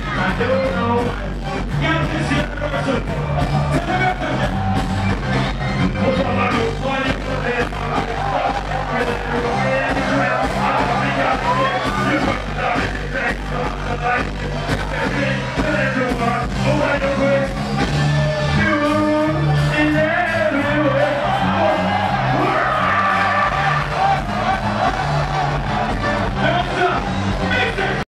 I don't know. Yeah,